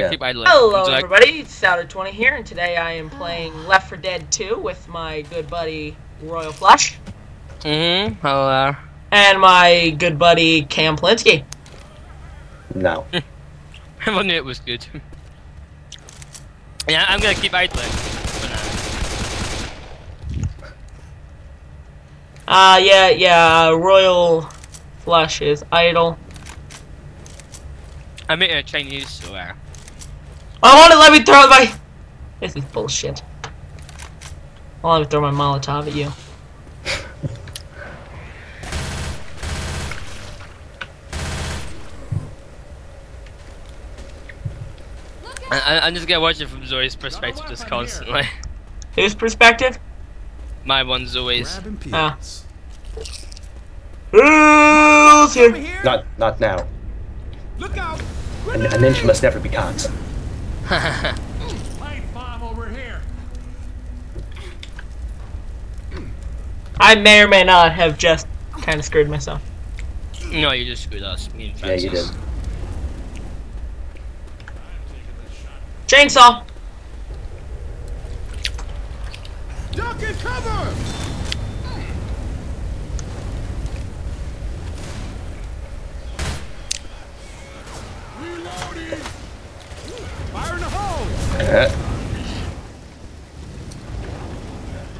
Yeah. keep idling. Hello, It's like- everybody. It's Souder20 here, and today I am playing Left 4 Dead 2 with my good buddy Royal Flush Mhm. Hello. and my good buddy Cam Polinsky. No. I knew it was good. yeah, I'm gonna keep idling. for now. Uh, yeah, yeah, uh, Royal Flush is idle. I'm eating a Chinese, so uh, I want to let me throw my. This is bullshit. I'll let me throw my Molotov at you. I, I- I'm just gonna watch it from Zoe's perspective just constantly. Whose perspective? My one, Zoe's. Ah. peanuts. Who's Over here? here. Not not now. Look out. A, a ninja must never be caught. Pipe bomb over here. I may or may not have just kind of screwed myself. no, you just screwed us. Me and Yeah, you did. Francis. Chainsaw! Duck and cover. Uh,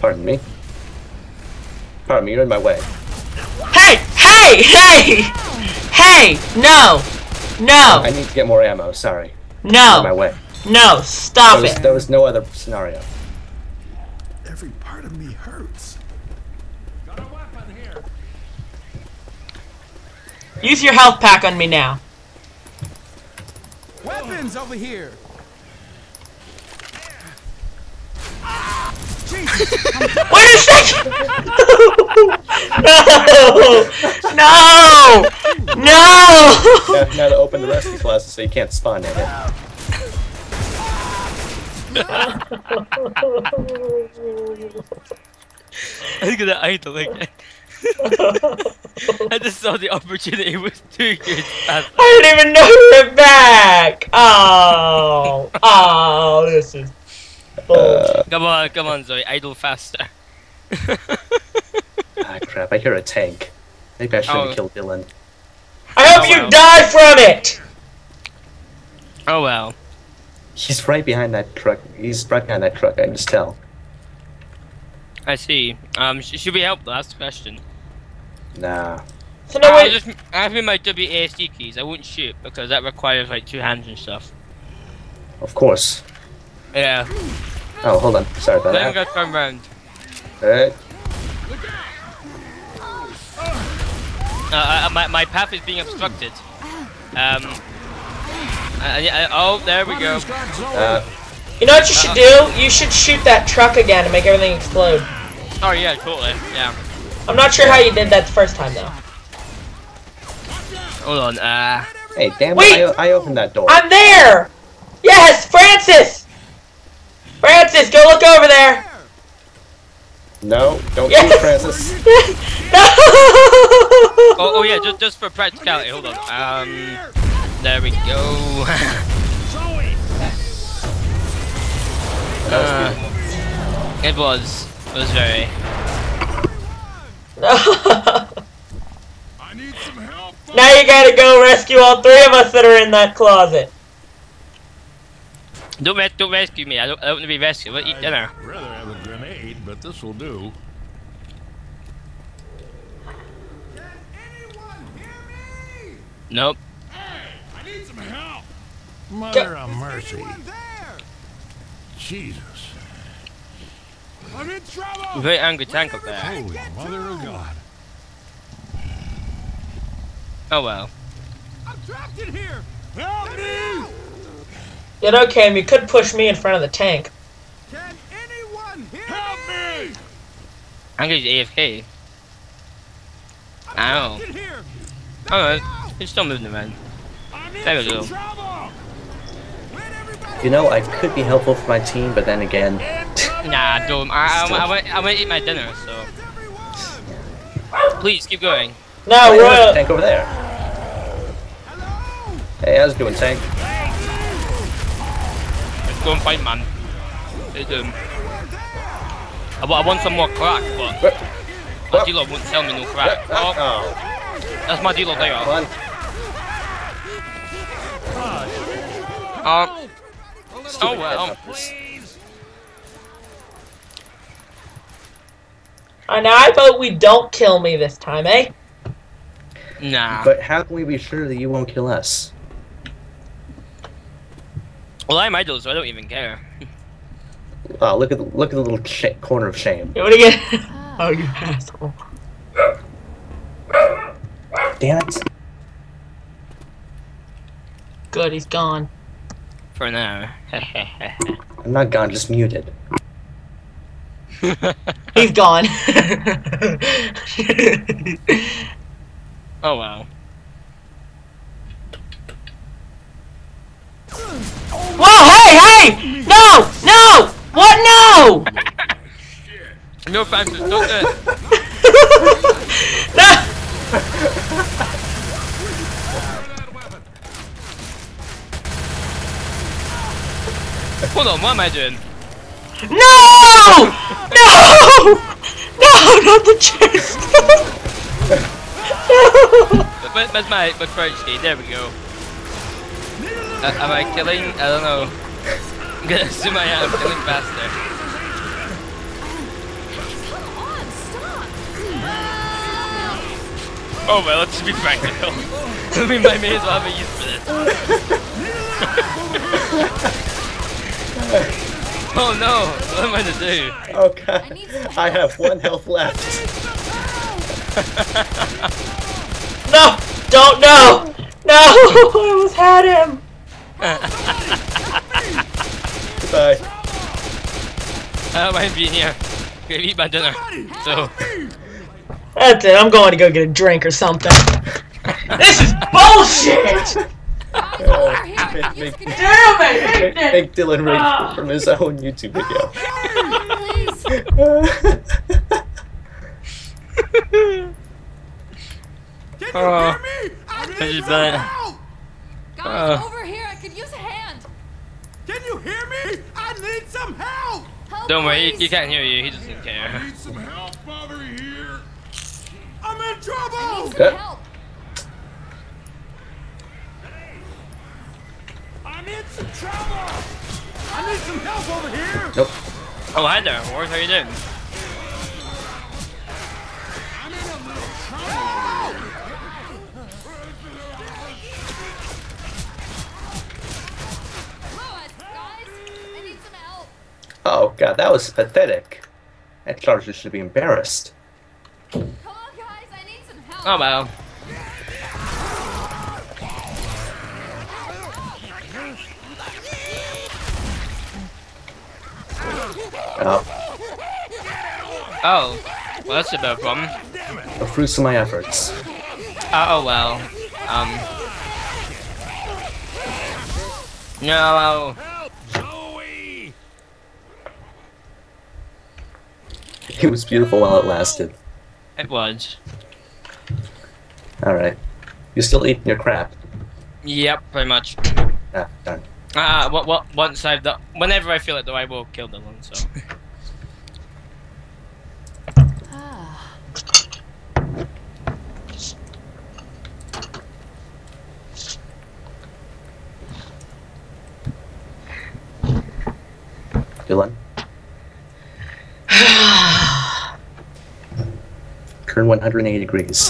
pardon me. Pardon me, you're in my way. Hey! Hey! Hey! Hey! No! No! I need to get more ammo, sorry. In my No! way. No! Stop There was, it! there was no other scenario. Every part of me hurts. Got a weapon here. Use your health pack on me now. Weapons over here. Jesus. Wait a second! no! No! No! Now, now to open the rescue closet so you can't spawn in it. I'm gonna idle again. I just saw the opportunity was too good. I didn't even know you were back! Oh! Oh, this is bull. Uh, come on, come on, Zoe, idle faster. ah, crap, I hear a tank. Maybe I shouldn't Oh. kill Dylan. I hope Oh, you wow. die from it! oh well. He's right behind that truck. He's right behind that truck, I can just tell. I see. Um, sh- should we help? Last question. Nah. So no, I just I have in my WASD keys. I won't shoot because that requires like two hands and stuff. Of course. Yeah. Oh, hold on. Sorry about Let him that. go turn around. Alright. Uh, uh, my my path is being obstructed. Um. I, I, oh, there we go. Uh, You know what you should do? You should shoot that truck again and make everything explode. Oh yeah, totally. Yeah. I'm not sure how you did that the first time though. Hold on. Uh. hey, damn Wait! it, I, I opened that door. I'm there! Yes, Francis! Francis, go look over there! No, don't Yes! shoot Francis. no! Oh, oh yeah. Just just for practicality. Hold on. Um. There we go. That Uh, it was. It was very. I need some help. now you gotta go rescue all three of us that are in that closet. Don't res- don't rescue me. I don't I don't want to be rescued. I'll eat dinner. I'd rather have a grenade, but this will do. Anyone hear me? Nope. I need some help. Mother of mercy. Anyone there? Jesus. I'm in trouble. Very angry tank up there. Holy oh, mother of God. Oh well. I'm trapped in here. Help me. Yet okay, you could push me in front of the tank. Can anyone hear help me? Angry's AFK. Ow. Get here. Alright. He's still moving around. I'm in There we go. trouble. Let everybody You know, I could be helpful for my team, but then again, Nah, don't. I, I, I, went, I went to eat my dinner, so. Please keep going. No, Oh, yeah, there's a Royal. tank over there. Hello. Hey, how's it doing, tank? Go and find man. It, um, I, I want some more crack, but What? my What? dealer won't sell me no crack. Oh, Oh, that's my dealer there. come on. Um, oh Stupid well. headhunters. And I vote we don't kill me this time, eh? Nah. But how can we be sure that you won't kill us? Well, I'm idle, so I don't even care. Oh, look at the, look at the little sh- corner of shame. You wanna get? Ah. oh, you asshole! Damn it! Good, he's gone. For now. I'm not gone, just muted. He's gone. oh wow. Whoa! Hey! Hey! No! No! What? No! No Francis, don't do it. no! Hold on, what am I doing? No! No! No! Not the chest! no! Where- Where's my, my crouch key? There we go. Uh, am I killing? I don't know. I'm gonna assume I am killing faster. Oh well, let's be practical. I mean, I may as well have a use for this. oh no, what am I to do? Oh god, I have one health left. No! Don't no! No! I almost had him! Goodbye. I don't mind being here. Gonna eat my dinner. So, That's it, I'm going to go get a drink or something. this is bullshit! Uh, make, make, Damn it! make Dylan rage from his own YouTube video. Can you Oh. hear me? I need is some help! Guys, Uh. over here, I could use a hand. Can you hear me? I need some help! Help, don't worry, he, he can't hear you. He doesn't care. I Need some help over here. I'm in I need some Okay. help. I'm in some trouble! I need some help over here! Nope. Oh, hi there, Ward. How you doing? Oh god, that was pathetic. That charger should be embarrassed. Come on, guys. I need some help. Oh well. Oh, Oh, well that's a bit of a problem. the fruits of my efforts. Uh, oh well. Um. No. It was beautiful while it lasted. It was. Alright. You're still eating your crap. Yep, pretty much. Ah, darn. Uh, what, what, once I've done, whenever I feel it though, I will kill Dylan, so. Dylan? Turn 180 degrees.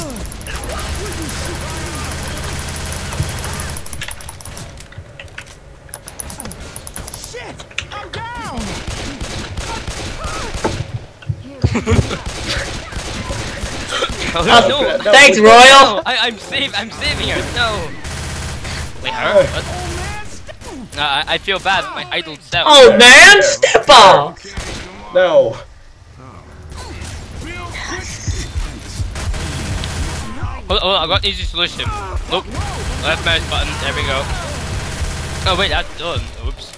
Shit! I'm down! Oh, no, no! no, Thanks, no. Royal! No, I, I'm safe. I'm saving her. No. Wait, her? What? Uh, I, I feel bad. My idle self. Oh man, step off! No! Hold, hold on, I got an easy solution. Look, left mouse button. There we go. Oh wait, that's done. Oops.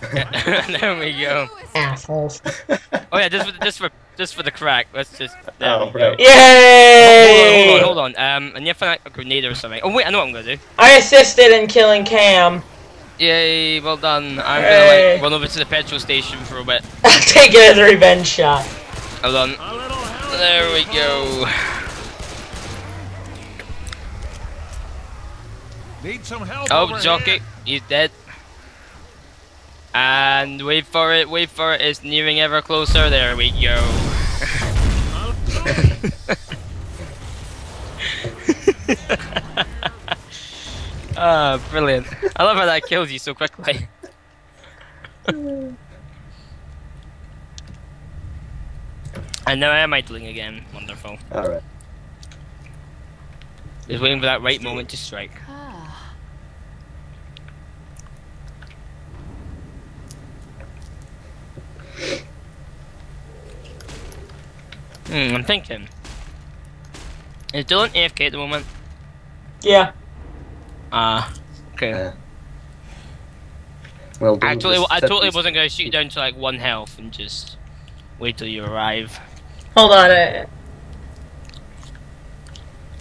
there we go. Assholes. Oh yeah, just for just for just for the crack. Let's just. There Oh, we go. right. Yay! Hold on, hold on, hold on. Um, and you find a grenade or something. Oh wait, I know what I'm gonna do. I assisted in killing Cam. Yay, well done. I'm Hey. gonna like run over to the petrol station for a bit. Take it as a revenge shot. Hold on. A little help. There we go. Need some help Oh, over jockey, here. he's dead. And wait for it, wait for it, it's nearing ever closer. There we go. Ah, brilliant. I love how that kills you so quickly. and now I am idling again. Wonderful. Alright. Just waiting for that right moment to strike. Hmm, I'm thinking. Is Dylan AFK at the moment? Yeah. Ah, okay. Yeah. Well, I totally, I totally this- wasn't gonna shoot you down to like one health and just wait till you arrive. Hold on. Uh,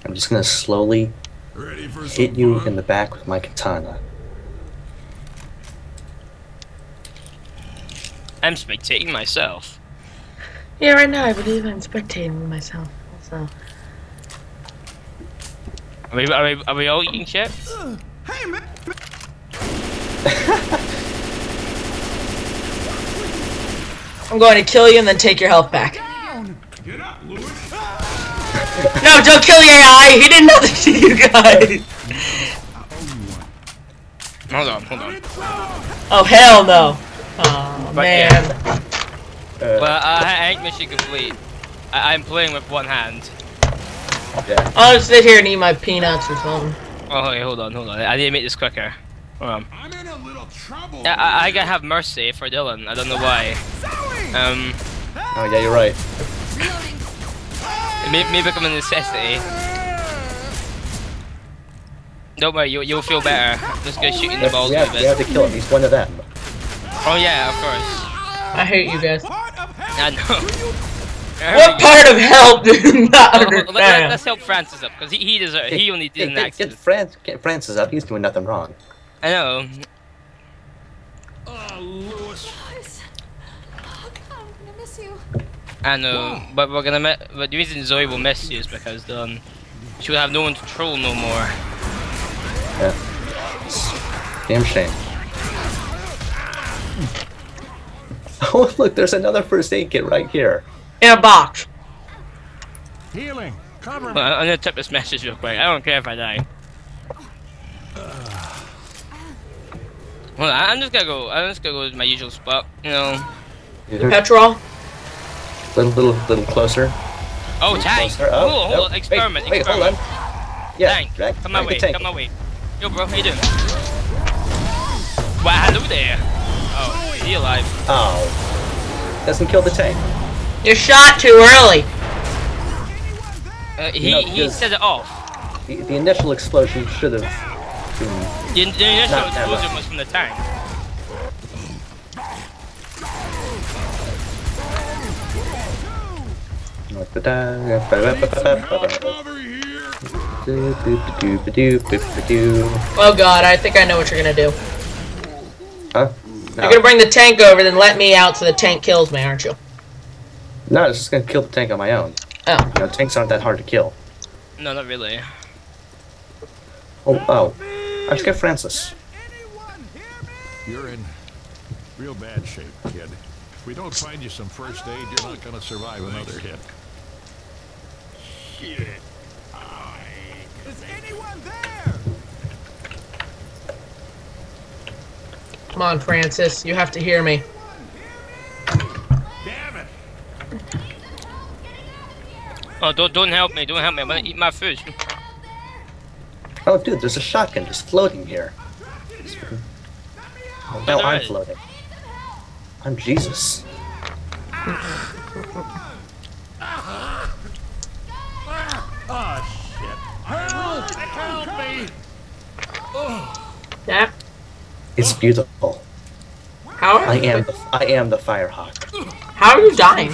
I'm just gonna slowly Ready for some hit you fun? in the back with my katana. I'm spectating myself. Yeah, right now I believe I'm spectating myself. So. Are we, are we, are we all eating shit? Hey, man! I'm going to kill you and then take your health back. Get up, Louis! No, don't kill the AI. He did nothing to you guys. Hold on, hold on. Oh hell no. Oh But man. Uh, Well, uh, I ain't mission complete. I, I'm playing with one hand. yeah. I'll just sit here and eat my peanuts or something. Oh, wait, hold on, hold on. I need to make this quicker. Hold on. I'm in a little trouble. I, I, I gotta have mercy for Dylan. I don't know why. Um, Oh yeah, you're right. it may, may become a necessity. Don't worry, you, you'll feel better. Just go shooting the balls we, with have, we have to kill him. He's one of them. Oh yeah, of course. I hate you guys. Part. I know. What part of hell do you not Oh, let, let, understand? us help Francis up because he he deserve, he only did Hey, an get, get. Fran- get Francis up. He's doing nothing wrong. I know. Oh, Louis. Guys. Oh, God, I'm gonna miss you. I know, but we're gonna. Mi- but the reason Zoe will miss you is because um, she will have no one to troll no more. Yeah. Damn shame. Oh look, there's another first aid kit right here. In a box. Healing. Cover Well, me. I'm gonna type this message real quick. I don't care if I die. Well, I- I'm just gonna go. I'm just gonna go to my usual spot. You know. The petrol. Little, little, little closer. Oh, tank! Closer. Hold Oh, on, hold on. Experiment. Wait, wait, hold experiment. on. Yeah, Tank, drag, come my drag way. tank. Come my way. Yo, bro, how you doing? Wow, hello there. Oh, he alive. Oh. Doesn't kill the tank. You shot too early. Uh, he No, he because- set it off. The, the initial explosion should have been. The, the initial Not explosion much. was from the tank. Oh god, I think I know what you're gonna do. Huh? You're gonna bring the tank over, then let me out so the tank kills me, aren't you? No, it's just gonna kill the tank on my own. Oh. You know, tanks aren't that hard to kill. No, not really. Oh, oh. I should get Francis. Anyone hear me? You're in real bad shape, kid. If we don't find you some first aid, you're not gonna survive another hit. Shit. Is anyone there? Come on, Francis. You have to hear me. Damn it. Oh, don't don't help me! Don't help me! I'm gonna eat my food. Oh, dude, there's a shotgun just floating here. Oh, now I'm floating. I'm Jesus. Oh, shit. Help! Help me! That. It's beautiful. How I are, am the I am the Firehawk. how are you dying?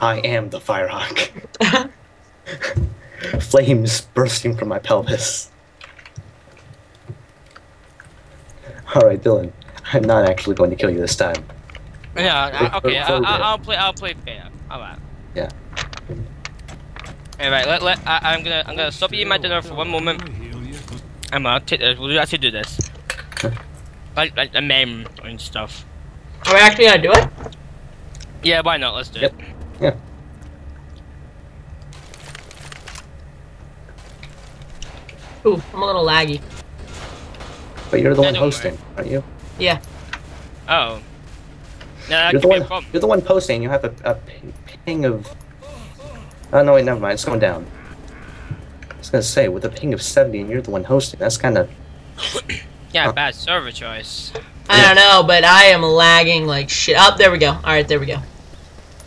I am the Firehawk. Flames bursting from my pelvis. Alright, Dylan. I'm not actually going to kill you this time. Yeah, I, okay, I, So I, good. I'll play. I'll play fair. Alright. Yeah. Alright, let, let, I, I'm gonna I'm gonna stop eating my dinner for one moment. I'm gonna take this. We'll actually do this. Like like the meme and stuff. Are we actually gonna do it? Yeah, why not? Let's do Yep. it. Yeah. Ooh, I'm a little laggy. But you're the Yeah, one don't hosting, aren't you? Yeah. Oh. Yeah, that You're the one. You're the one posting. You have a ping of. Oh no! Wait, never mind. It's going down. I was gonna say with a ping of seventy, and you're the one hosting. That's kind of. Yeah, Huh. bad server choice. I don't know, but I am lagging like shit. Oh, there we go. Alright, there we go.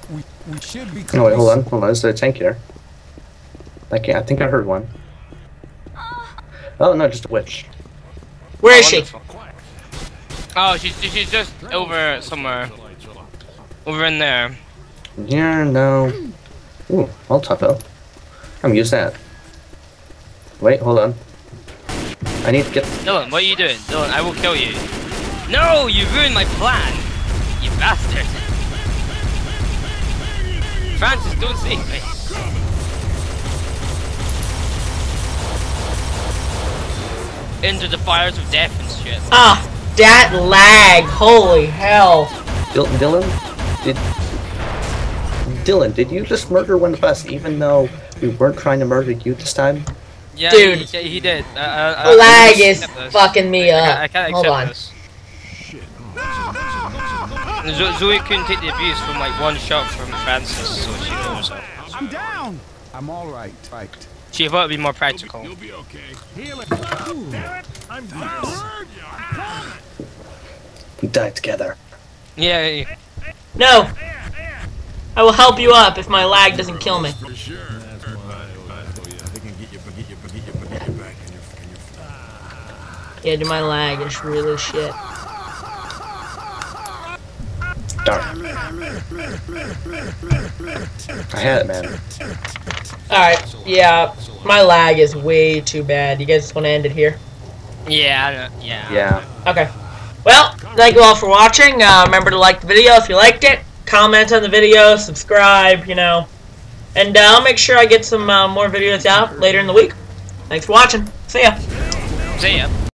We, we should be No, wait. Hold on. Hold on. Is there a tank here? I can't. I think I heard one. Oh no, just a witch. Where is Oh, she? Oh, she's she's just over somewhere. Over in there. Yeah. No. Ooh, all tougho. Oh. I'm gonna use that. Wait. Hold on. I need to get. Dylan, what are you doing? Dylan, I will kill you. No, you ruined my plan. You bastard. Francis, don't save me. Into the fires of death and shit. Ah, that lag. Holy hell. Dil- Dylan, did Dylan, did you just murder one of us, even though we weren't trying to murder you this time? Yeah, Dude. he, he did. Uh, uh, uh, lag is fucking me I up. can't, I can't Hold on. this. Zoe couldn't take the abuse from like one shot from Francis, so she knows it. I'm down. I'm all right. Right. She thought it'd be more practical. You'll be okay. We died together. Yeah, yeah, No. I will help you up if my lag doesn't kill me. For sure. Yeah, dude, my lag is really shit. Darn. I had it, man. Alright, yeah, my lag is way too bad. You guys want to end it here? yeah, I know- yeah. Yeah. Okay. Well, thank you all for watching. Uh, remember to like the video if you liked it. Comment on the video, subscribe, you know. And uh, I'll make sure I get some uh, more videos out later in the week. Thanks for watching. See ya. See ya.